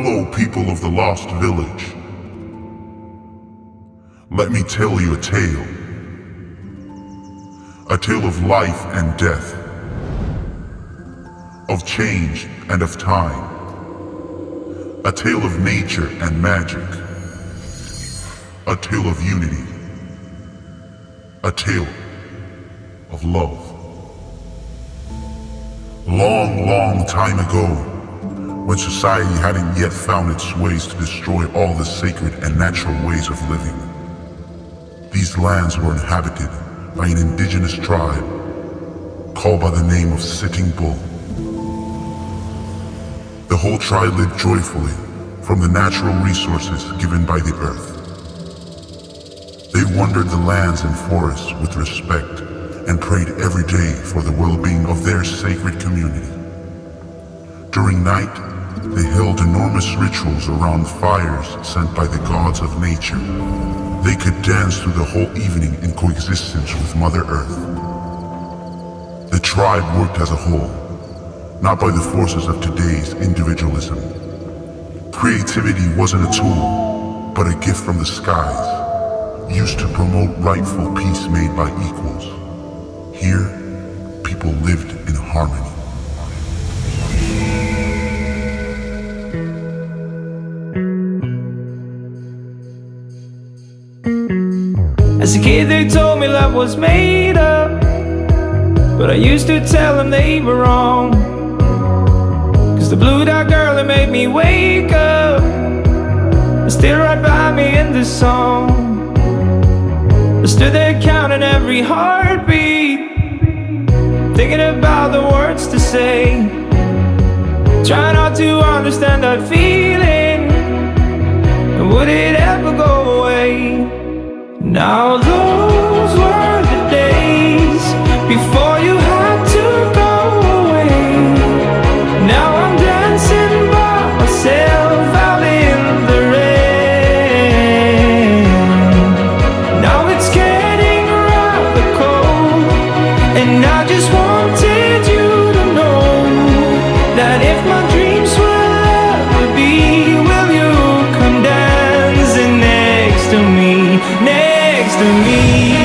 Hello, people of the Lost Village. Let me tell you a tale. A tale of life and death. Of change and of time. A tale of nature and magic. A tale of unity. A tale of love. Long, long time ago, when society hadn't yet found its ways to destroy all the sacred and natural ways of living. These lands were inhabited by an indigenous tribe called by the name of Sitting Bull. The whole tribe lived joyfully from the natural resources given by the earth. They wandered the lands and forests with respect and prayed every day for the well-being of their sacred community. During night, they held enormous rituals around fires sent by the gods of nature. They could dance through the whole evening in coexistence with Mother Earth. The tribe worked as a whole, not by the forces of today's individualism. Creativity wasn't a tool, but a gift from the skies, used to promote rightful peace made by equals. Here, people lived in harmony. As a kid they told me love was made up But I used to tell them they were wrong. Cause the blue dot girl that made me wake up Is still right by me in this song. I stood there counting every heartbeat Thinking about the words to say. Trying not to understand that feeling. And would it ever go? Now those were Next to me.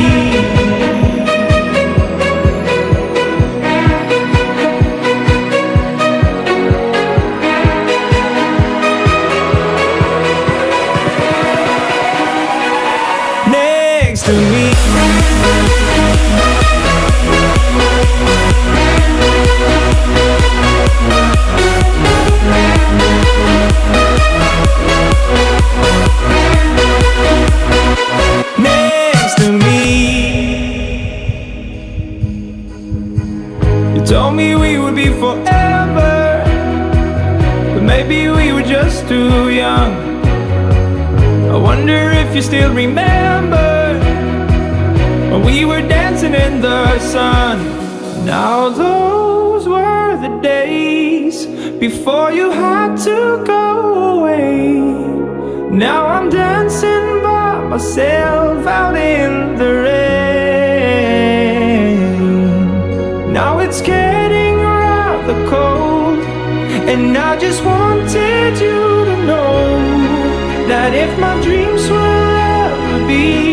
Next to me. Forever, but maybe we were just too young. I wonder if you still remember when we were dancing in the sun. Now those were the days before you had to go away. Now I'm dancing by myself out in the rain. Rather cold, and I just wanted you to know that if my dreams will ever be,